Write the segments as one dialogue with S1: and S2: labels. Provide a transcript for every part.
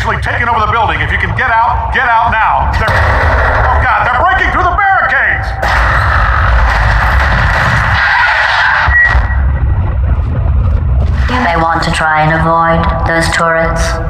S1: officially taken over the building. If you can get out, get out now. They're, oh God, they're breaking through the barricades!
S2: You may want to try and avoid those turrets.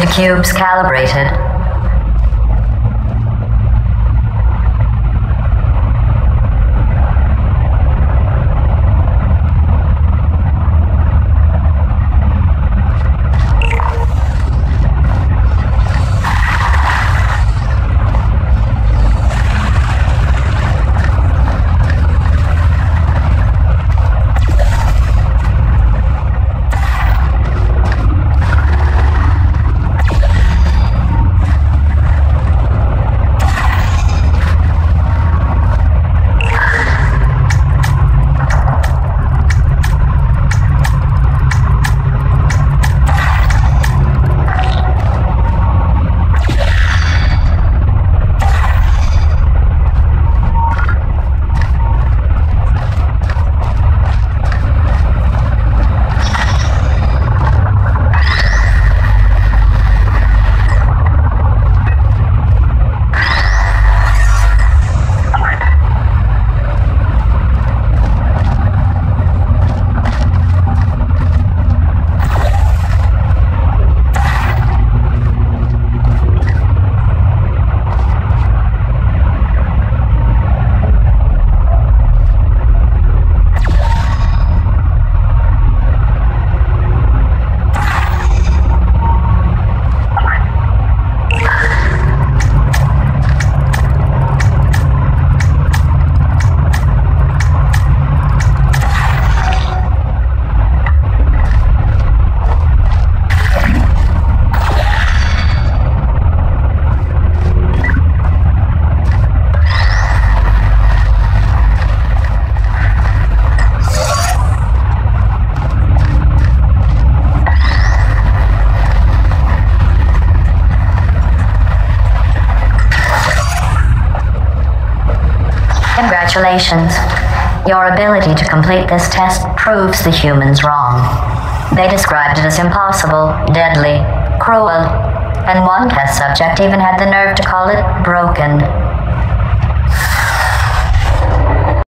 S2: Weighted cubes calibrated. Congratulations. Your ability to complete this test proves the humans wrong. They described it as impossible, deadly, cruel, and one test subject even had the nerve to call it broken.